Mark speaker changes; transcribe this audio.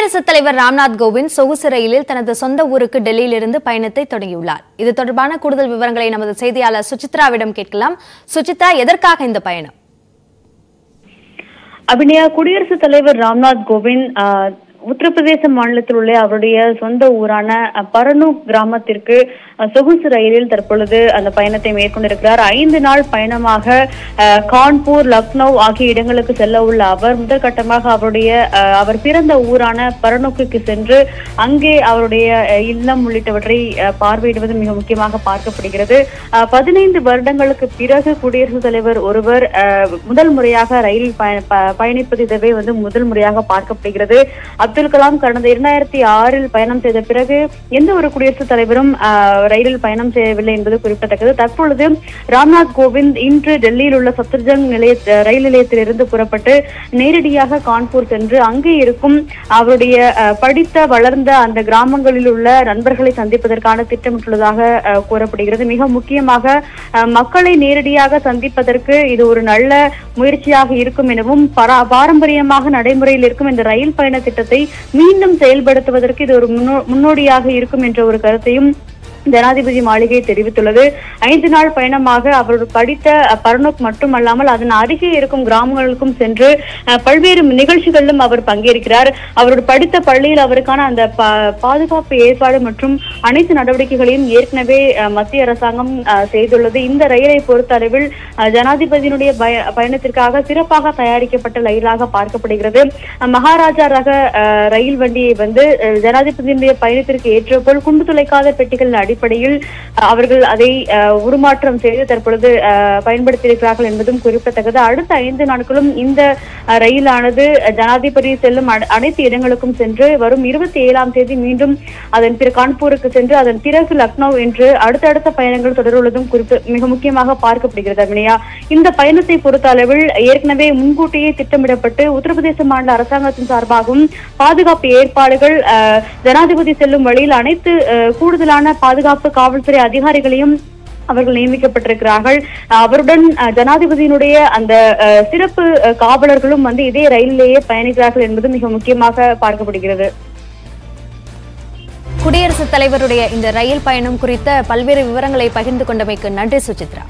Speaker 1: குடியரசுத் தலைவர் ராம்நாத் கோவிந்த் சொகுசு ரயிலில் தனது சொந்த ஊருக்கு டெல்லியிலிருந்து பயணத்தை தொடங்கியுள்ளார். இது தொடர்பான கூடுதல் விவரங்களை நமது செய்தியாளர் சுசித்ராவிடம் கேட்கலாம். சுசித்ரா எதற்காக இந்த பயணம்?
Speaker 2: அபிநயா குடியரசுத் தலைவர் ராம்நாத் கோவிந்த் உத்தரப்பிரதேச மாநிலத்தில் உள்ள அவருடைய சொந்த ஊரான அஹ், பரனூக் கிராமத்திற்கு சொகுசு ரயிலில் தற்பொழுது அந்த பயணத்தை மேற்கொண்டிருக்கிறார். ஐந்து நாள் பயணமாக கான்பூர் லக்னோ ஆகிய இடங்களுக்கு செல்ல உள்ள அவர் முதற்கட்டமாக அவருடைய அவர் பிறந்த ஊரான பரனூக்குக்கு சென்று அங்கே அவருடைய இல்லம் உள்ளிட்டவற்றை அஹ், பார்வையிடுவது மிக முக்கியமாக பார்க்கப்படுகிறது. பதினைந்து வருடங்களுக்கு பிறகு குடியரசுத் தலைவர் ஒருவர் அஹ், முதல் முறையாக ரயிலில் பயணிப்பது இதுவே வந்து முதல் முறையாக பார்க்கப்படுகிறது. அப்துல் கலாம் கடந்த இரண்டாயிரத்தி ஆறில் பயணம் செய்த பிறகு எந்த ஒரு குடியரசுத் தலைவரும் அஹ், ரயிலில் பயணம் செய்யவில்லை என்பது குறிப்பிடத்தக்கது. தற்பொழுது ராம்நாத் கோவிந்த் இன்று டெல்லியில் உள்ள சப்தர்ஜங் நிலைய ரயில் நிலையத்திலிருந்து புறப்பட்டு நேரடியாக கான்பூர் சென்று அங்கே இருக்கும் அவருடைய படித்த வளர்ந்த அந்த கிராமங்களில் உள்ள நண்பர்களை சந்திப்பதற்கான திட்டமிட்டுள்ளதாக கூறப்படுகிறது. மிக முக்கியமாக அஹ், மக்களை நேரடியாக சந்திப்பதற்கு இது ஒரு நல்ல முயற்சியாக இருக்கும் எனவும் பாரம்பரியமாக நடைமுறையில் இருக்கும் இந்த ரயில் பயண திட்டத்தை மீண்டும் செயல்படுத்துவதற்கு இது ஒரு முன்னோடியாக இருக்கும் என்ற ஒரு கருத்தையும் ஜனாதிபதி மாளிகை தெரிவித்துள்ளது. ஐந்து நாள் பயணமாக அவர் படித்த அஹ், பர்னோக் மட்டுமல்லாமல் அதன் அருகே இருக்கும் கிராமங்களுக்கும் சென்று பல்வேறு நிகழ்ச்சிகளிலும் அவர் பங்கேற்கிறார். அவரோட படித்த பள்ளியில் அவருக்கான அந்த பாதுகாப்பு ஏற்பாடு மற்றும் அனைத்து நடவடிக்கைகளையும் ஏற்கனவே மத்திய அரசாங்கம் அஹ், செய்துள்ளது. இந்த ரயிலை பொறுத்தளவில் அளவில் ஜனாதிபதியினுடைய பயணத்திற்காக சிறப்பாக தயாரிக்கப்பட்ட ரயிலாக பார்க்கப்படுகிறது. மகாராஜா ரக ரயில் வண்டியை வந்து ஜனாதிபதியினுடைய பயணத்திற்கு ஏற்றபோல் குண்டு துளைக்காத பெட்டிகள் அடிப்படையில் அவர்கள் அதை உருமாற்றம் செய்து தற்பொழுது பயன்படுத்தியிருக்கிறார்கள் என்பதும் குறிப்பிடத்தக்கது. அடுத்த ஐந்து நாட்களும் இந்த ரயிலானது ஜனாதிபதி செல்லும் அனைத்து இடங்களுக்கும் சென்று வரும் இருபத்தி ஏழாம் தேதி மீண்டும் அதன் பிற கான்பூருக்கு சென்று அதன் பிறகு லக்னோ என்று அடுத்தடுத்த பயணங்கள் தொடருள்ளதும் குறிப்பு மிக முக்கியமாக பார்க்கப்படுகிறது அபிநயா. இந்த பயணத்தை பொறுத்த அளவில் ஏற்கனவே முன்கூட்டியே திட்டமிடப்பட்டு உத்தரப்பிரதேச மாநில அரசாங்கத்தின் சார்பாகவும் பாதுகாப்பு ஏற்பாடுகள் ஜனாதிபதி செல்லும் வழியில் அனைத்து கூடுதலான பாதுகாப்பு காவல்துறை அதிகாரிகளையும் அவர்கள் நியமிக்கப்பட்டிருக்கிறார்கள். அவருடன் ஜனாதிபதியினுடைய அந்த சிறப்பு காவலர்களும் வந்து இதே ரயிலிலேயே பயணிக்கிறார்கள் என்பது மிக முக்கியமாக பார்க்கப்படுகிறது.
Speaker 1: குடியரசுத் தலைவருடைய இந்த ரயில் பயணம் குறித்த பல்வேறு விவரங்களை பகிர்ந்து கொண்டமைக்கு நன்றி சுசித்ரா.